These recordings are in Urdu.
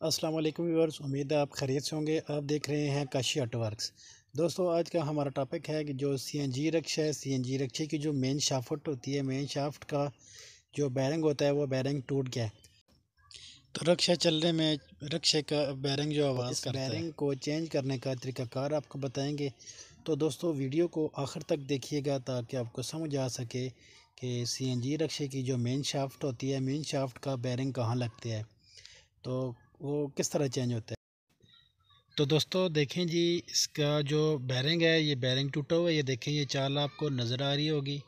السلام علیکم ویورز امید ہے آپ خرید سے ہوں گے۔ آپ دیکھ رہے ہیں کاشی آٹو ورکس۔ دوستو آج کا ہمارا ٹاپک ہے کہ جو سی این جی رکشہ ہے سی این جی رکشے کی جو مین شافٹ ہوتی ہے مین شافٹ کا جو بیرنگ ہوتا ہے وہ بیرنگ ٹوٹ گیا ہے۔ تو رکشہ چلنے میں رکشے کا بیرنگ جو آواز کرتا ہے۔ بیرنگ کو چینج کرنے کا طریقہ کار آپ کو بتائیں گے۔ تو دوستو ویڈیو کو آخر تک دیکھیے گا تاکہ آپ کو سمجھ آ سکے کہ سی این جی رکشے کی جو مین شافٹ ہوتی ہے مین شافٹ کا بیرنگ کہاں لگتے ہے تو وہ کس طرح چینج ہوتا ہے؟ تو دوستو دیکھیں جی اس کا جو بیرنگ ہے، یہ بیرنگ ٹوٹا ہوا ہے، یہ دیکھیں یہ چال آپ کو نظر آ رہی ہوگی۔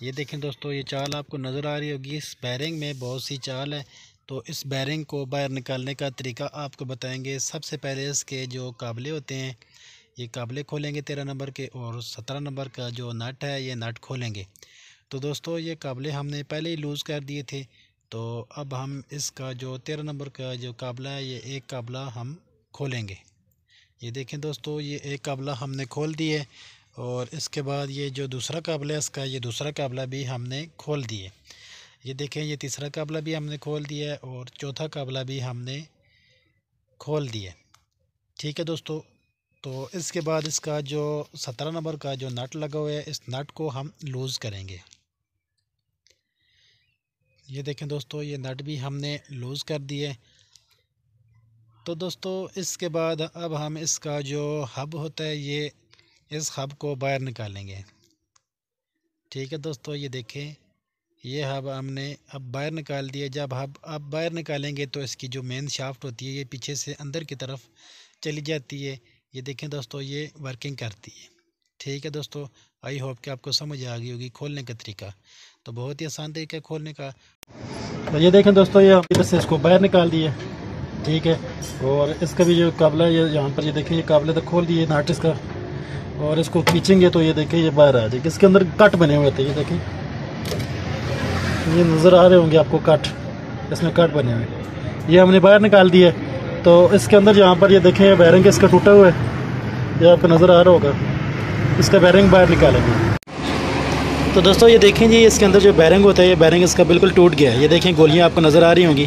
یہ دیکھیں دوستو، یہ چال آپ کو نظر آ رہی ہوگی۔ اس بیرنگ میں بہت سی چال ہے تو اس بیرنگ کو باہر نکالنے کا طریقہ آپ کو بتائیں گے۔ سب سے پہلے اس کے جو قابلے ہوتے ہیں، یہ قابلے کھولیں گے تیرہ نمبر کے اور سترہ نمبر کا جو نٹ ہے، یہ نٹ کھولیں گے۔ تو دوستو، یہ قابلے ہم نے پہلے ہی لوز کر دیے تھے۔ تو اب ہم اس کا جو تیرہ نمبر کا جو قابلہ ہے، یہ ایک قابلہ ہم کھولیں گے۔ یہ دیکھیں دوستو، یہ ایک قابلہ ہم نے کھول دیے اور اس کے بعد یہ جو دوسرا قابلہ ہے، اس کا یہ دوسرا قابلہ بھی ہم نے کھول دیے یہ دیکھیں، یہ تیسرا قابلہ بھی ہم نے کھول دیا ہے اور چوتھا قابلہ بھی ہم نے کھول دیا ٹھیک ہے دوستو، تو اس کے بعد اس کا جو سترہ نمبر کا جو نٹ لگا ہوا ہے، اس نٹ کو ہم لوز کریں گے۔ یہ دیکھیں دوستو، یہ نٹ بھی ہم نے لوز کر دیے تو دوستو، اس کے بعد اب ہم اس کا جو ہب ہوتا ہے، یہ اس ہب کو باہر نکالیں گے۔ ٹھیک ہے دوستو، یہ دیکھیں۔ یہ ہب ہم نے اب باہر نکال دیا۔ جب ہب اب باہر نکالیں گے تو اس کی جو مین شافٹ ہوتی ہے، یہ پیچھے سے اندر کی طرف چلی جاتی ہے۔ یہ دیکھیں دوستو، یہ ورکنگ کرتی ہے۔ ٹھیک ہے دوستو آئی ہوپ کہ آپ کو سمجھ آ گئی ہوگی کھولنے کا طریقہ۔ تو بہت ہی آسان طریقہ کھولنے کا۔ تو یہ دیکھیں دوستو، یہ ادھر سے اس کو باہر نکال دیے۔ ٹھیک ہے۔ اور اس کا بھی جو قابلہ ہے، یہ یہاں پر یہ دیکھیں، یہ قابلہ تک کھول دیے ناٹس کا۔ اور اس کو کھینچیں گے تو یہ دیکھیں، یہ باہر آ جائے گا اس کے اندر کٹ بنے ہوئے تھے، یہ دیکھیں۔ یہ نظر آ رہے ہوں گے آپ کو، کٹ۔ اس میں کٹ بنے ہوئے۔ یہ ہم نے باہر نکال دیا تو اس کے اندر یہاں پر یہ دیکھیں بیرنگ اس کا ٹوٹا ہوا ہے۔ یہ آپ کو نظر آ رہا ہوگا۔ اس کا بیرنگ باہر نکالیں گے۔ تو دوستو، یہ دیکھیں جی اس کے اندر جو بیرنگ ہوتا ہے، یہ بیرنگ اس کا بالکل ٹوٹ گیا ہے۔ یہ دیکھیں، گولیاں آپ کو نظر آ رہی ہوں گی۔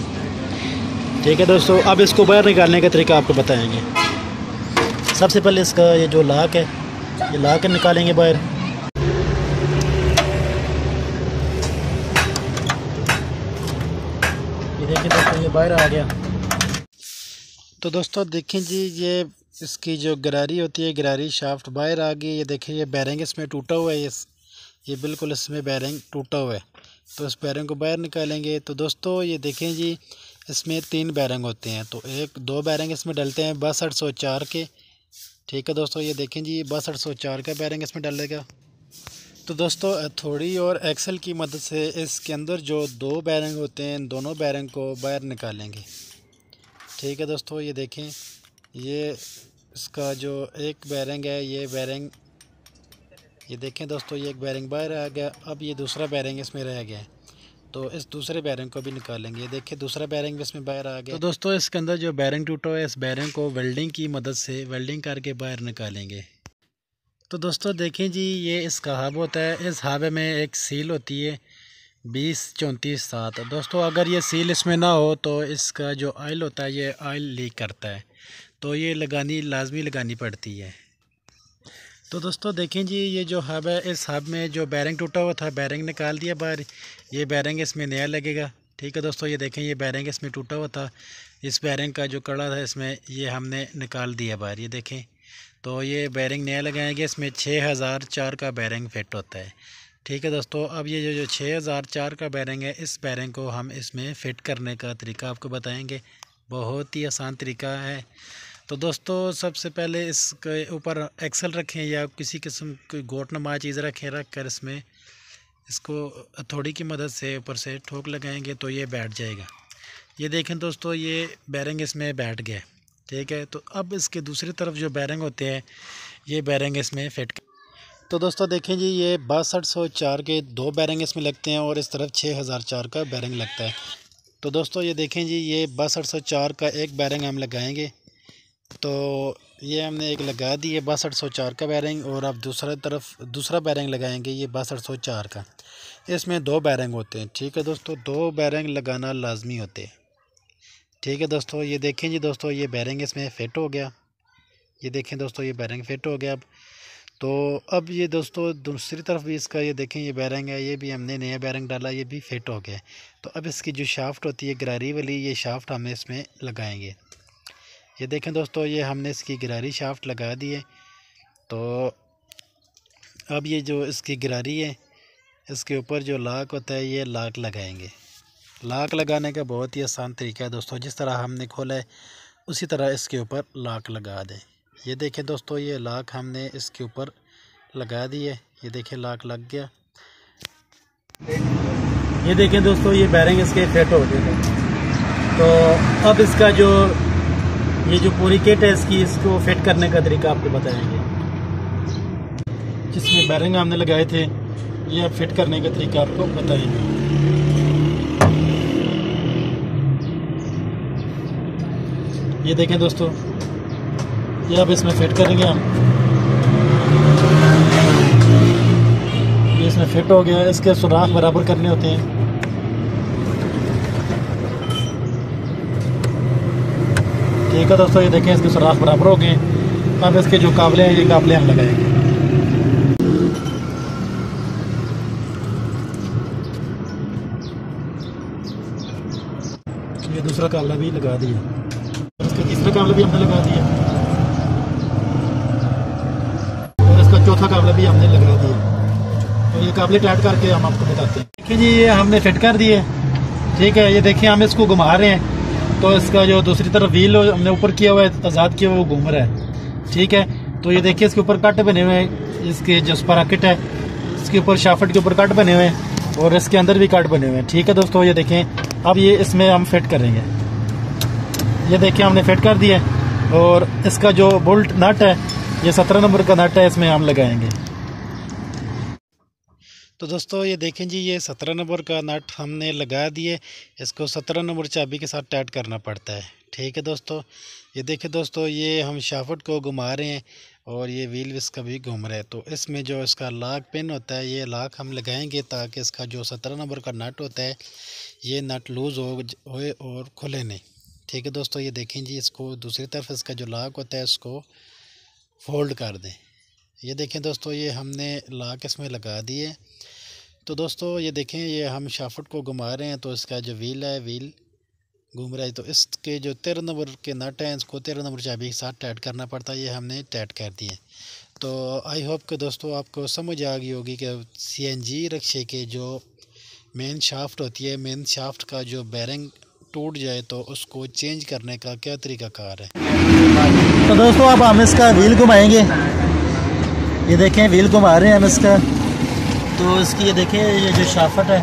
ٹھیک ہے دوستو، اب اس کو باہر نکالنے کا طریقہ آپ کو بتائیں گے۔ سب سے پہلے اس کا یہ جو لاک ہے، یہ لاک نکالیں گے باہر۔ یہ دیکھیں دوستو، یہ باہر آ گیا۔ تو دوستو، دیکھیں جی یہ اس کی جو گراری ہوتی ہے، گراری شافٹ باہر آ گئی۔ یہ دیکھیں، یہ بیرنگ اس میں ٹوٹا ہوا ہے یہ بالکل اس میں بیرنگ ٹوٹا ہوا ہے۔ تو اس بیرنگ کو باہر نکالیں گے تو دوستو یہ دیکھیں جی اس میں تین بیرنگ ہوتے ہیں۔ تو ایک، دو بیرنگ اس میں ڈلتے ہیں باسٹھ سو چار کے۔ ٹھیک ہے دوستو، یہ دیکھیں جی باسٹھ سو چار کا بیرنگ اس میں ڈلے گا۔ تو دوستو، تھوڑی اور ایکسل کی مدد سے اس کے اندر جو دو بیرنگ ہوتے ہیں دونوں بیرنگ کو باہر نکالیں گے۔ ٹھیک ہے دوستو، یہ دیکھیں۔ یہ اس کا جو ایک بیرنگ ہے، یہ بیرنگ یہ دیکھیں دوستو، یہ ایک بیرنگ باہر آ گیا، اب یہ دوسرا بیرنگ اس میں رہ گیا تو اس دوسرے بیرنگ کو بھی نکالیں گے۔ یہ دیکھیں دوسرا بیرنگ بھی اس میں باہر آ گیا۔ تو دوستو، اس کے اندر جو بیرنگ ٹوٹا ہے، اس بیرنگ کو ویلڈنگ کی مدد سے ویلڈنگ کر کے باہر نکالیں گے۔ تو دوستو، دیکھیں جی یہ اس کا ہب ہوتا ہے۔ اس ہب میں ایک سیل ہوتی ہے، بیس چونتیس سات۔ دوستو، اگر یہ سیل اس میں نہ ہو، تو اس کا جو آئل ہوتا ہے، یہ آئل لیک کرتا ہے۔ تو یہ لگانی، لازمی لگانی پڑتی ہے۔ تو دوستو دیکھیں جی یہ جو ہب ہے، اس ہب میں جو بیرنگ ٹوٹا ہوا تھا، بیرنگ نکال دیا باہر۔ یہ بیرنگ اس میں نیا لگے گا۔ ٹھیک ہے دوستو، یہ دیکھیں، یہ بیرنگ اس میں ٹوٹا ہوا تھا۔ اس بیرنگ کا جو کڑا تھا، اس میں یہ ہم نے نکال دیا باہر۔ یہ دیکھیں۔ تو یہ بیرنگ نیا لگائیں گے، اس میں چھ ہزار چار کا بیرنگ فٹ ہوتا ہے۔ ٹھیک ہے دوستو، اب یہ جو چھ ہزار چار کا بیرنگ ہے، اس بیرنگ کو ہم اس میں فٹ کرنے کا طریقہ آپ کو بتائیں گے۔ بہت ہی آسان طریقہ ہے۔ تو دوستو، سب سے پہلے اس کے اوپر ایکسل رکھیں یا کسی قسم کی گوٹ نما چیز رکھیں، رکھ کر اس میں اس کو ہتھوڑی کی مدد سے اوپر سے ٹھوک لگائیں گے تو یہ بیٹھ جائے گا۔ یہ دیکھیں دوستو، یہ بیرنگ اس میں بیٹھ گیا، ٹھیک ہے؟ تو اب اس کے دوسری طرف جو بیرنگ ہوتے ہیں، یہ بیرنگ اس میں فٹ تو دوستو دیکھیں جی یہ باسٹھ سو چار کے دو بیرنگ اس میں لگتے ہیں اور اس طرف چھ ہزار چار کا بیرنگ لگتا ہے۔ تو دوستو یہ دیکھیں جی یہ باسٹھ سو چار کا ایک بیرنگ ہم لگائیں گے۔ تو یہ ہم نے ایک لگا دی ہے باسٹھ سو چار کا بیرنگ اور اب دوسرا طرف، دوسرا بیرنگ لگائیں گے، یہ باسٹھ سو چار کا۔ اس میں دو بیرنگ ہوتے ہیں، ٹھیک ہے دوستو؟ دو بیرنگ لگانا لازمی ہوتے ہیں۔ ٹھیک ہے دوستو؟ یہ دیکھیں جی دوستو، یہ بیرنگ اس میں فٹ ہو گیا۔ یہ دیکھیں دوستو، یہ بیرنگ فٹ ہو گیا اب۔ تو اب یہ دوستو، دوسری طرف بھی اس کا یہ دیکھیں، یہ بیرنگ ہے، یہ بھی ہم نے نیا بیرنگ ڈالا، یہ بھی فٹ ہو گیا۔ تو اب اس کی جو شافٹ ہوتی ہے، گراری والی، یہ شافٹ ہم اس میں لگائیں گے۔ یہ دیکھیں دوستو، یہ ہم نے اس کی گراری شافٹ لگا دی ہے۔ تو اب یہ جو اس کی گراری ہے، اس کے اوپر جو لاک ہوتا ہے، یہ لاک لگائیں گے۔ لاک لگانے کا بہت ہی آسان طریقہ ہے دوستو، جس طرح ہم نے کھولا ہے، اسی طرح اس کے اوپر لاک لگا دیں۔ یہ دیکھیں دوستو، یہ لاک ہم نے اس کے اوپر لگا دی ہے۔ یہ دیکھیں لاک لگ گیا۔ یہ دیکھیں دوستو، یہ بیرنگ اس کے فٹ ہو گئے تو اب اس کا جو یہ جو پوری کٹ ہے اس کی، اس کو فٹ کرنے کا طریقہ آپ کو بتائیں گے۔ جس میں بیرنگ ہم نے لگائے تھے، یہ فٹ کرنے کا طریقہ آپ کو بتائیں گے۔ یہ دیکھیں دوستو، یہ اب اس میں فٹ کریں گے ہم۔ یہ اس میں فٹ ہو گیا، اس کے سوراخ برابر کرنے ہوتے ہیں۔ ٹھیک ہے دوستو یہ دیکھیں اس کے سوراخ برابر ہو گئے اب اس کے جو قابلے ہیں، یہ قابلے ہم لگائیں گے۔ یہ دوسرا قابلہ بھی لگا دیا۔ اس کا تیسرا قابلہ بھی ہم نے لگا دیا۔ اور اس کا چوتھا قابلہ بھی ہم نے لگا دیا۔ تو یہ قابلے ٹائٹ کر کے ہم آپ کو بتاتے ہیں۔ دیکھیں جی یہ ہم نے فٹ کر دیے۔ ٹھیک ہے، یہ دیکھیں ہم اس کو گھما رہے ہیں۔ تو اس کا جو دوسری طرف ویل ہم نے اوپر کیا ہوا ہے، آزاد کیا ہوا، وہ گھوم رہا ہے۔ ٹھیک ہے؟ تو یہ دیکھیں اس کے اوپر کٹ بنے ہوئے ہیں۔ اس کے جو سپراکٹ ہے، اس کے اوپر شافٹ کے اوپر کٹ بنے ہوئے ہیں اور اس کے اندر بھی کٹ بنے ہوئے ہیں۔ ٹھیک ہے دوستو، یہ دیکھیں۔ اب یہ اس میں ہم فٹ کریں گے۔ یہ دیکھیں، ہم نے فٹ کر دیا اور اس کا جو بولٹ نٹ ہے، یہ سترہ نمبر کا نٹ ہے، اس میں ہم لگائیں گے۔ تو دوستو، یہ دیکھیں جی یہ سترہ نمبر کا نٹ ہم نے لگا دیے اس کو سترہ نمبر چابی کے ساتھ ٹائٹ کرنا پڑتا ہے۔ ٹھیک ہے دوستو؟ یہ دیکھیں دوستو، یہ ہم شافٹ کو گھما رہے ہیں اور یہ ویل اس کا بھی گھوم رہا ہے۔ تو اس میں جو اس کا لاک پن ہوتا ہے، یہ لاک ہم لگائیں گے تاکہ اس کا جو سترہ نمبر کا نٹ ہوتا ہے، یہ نٹ لوز ہوئے اور کھلے نہیں۔ ٹھیک ہے دوستو، یہ دیکھیں جی اس کو دوسری طرف اس کا جو لاک ہوتا ہے، اس کو فولڈ کر دیں۔ یہ دیکھیں دوستو، یہ ہم نے لاک اس میں لگا دیے۔ تو دوستو، یہ دیکھیں، یہ ہم شافٹ کو گھما رہے ہیں، تو اس کا جو ویل ہے، ویل گھوم رہا ہے۔ تو اس کے جو تیرہ نمبر کے نٹ ہیں، اس کو تیرہ نمبر چابی کے ساتھ ٹائٹ کرنا پڑتا ہے۔ یہ ہم نے ٹائٹ کر دیے۔ تو آئی ہوپ کہ دوستو، آپ کو سمجھ آ گئی ہوگی کہ سی این جی رکشے کے جو مین شافٹ ہوتی ہے، مین شافٹ کا جو بیرنگ ٹوٹ جائے، تو اس کو چینج کرنے کا کیا طریقہ کار ہے؟ تو دوستو اب ہم اس کا ویل گھمائیں گے۔ یہ دیکھیں ویل گھما رہے ہیں ہم اس کا۔ تو اس کی یہ دیکھیں، یہ جو شافٹ ہے،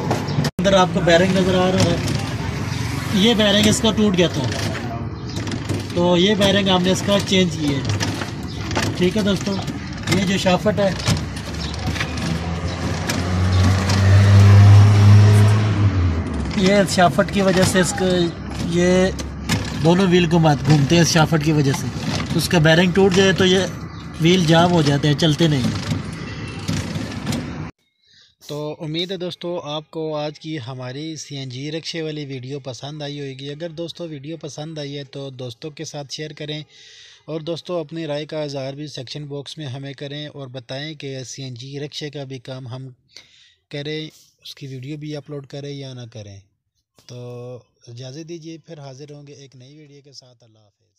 اندر آپ کو بیرنگ نظر آ رہا ہے۔ یہ بیرنگ اس کا ٹوٹ گیا تھا۔ تو یہ بیرنگ ہم نے اس کا چینج کیے ٹھیک ہے دوستو، یہ جو شافٹ ہے۔ یہ شافٹ کی وجہ سے اس کا، یہ دونوں ویل گھومتے ہیں اس شافٹ کی وجہ سے۔ اس کا بیرنگ ٹوٹ جائے تو یہ ویل جام ہو جاتے ہیں، چلتے نہیں۔ تو امید ہے دوستو، آپ کو آج کی ہماری سی این جی رکشے والی ویڈیو پسند آئی ہوئے گی اگر دوستو ویڈیو پسند آئی ہے تو دوستوں کے ساتھ شیئر کریں اور دوستو اپنی رائے کا اظہار بھی سیکشن باکس میں ہمیں کریں اور بتائیں کہ سی این جی رکشے کا بھی کام ہم کریں، اس کی ویڈیو بھی اپلوڈ کریں یا نہ کریں۔ تو اجازت دیجیے پھر حاضر ہوں گے ایک نئی ویڈیو کے ساتھ۔ اللہ حافظ۔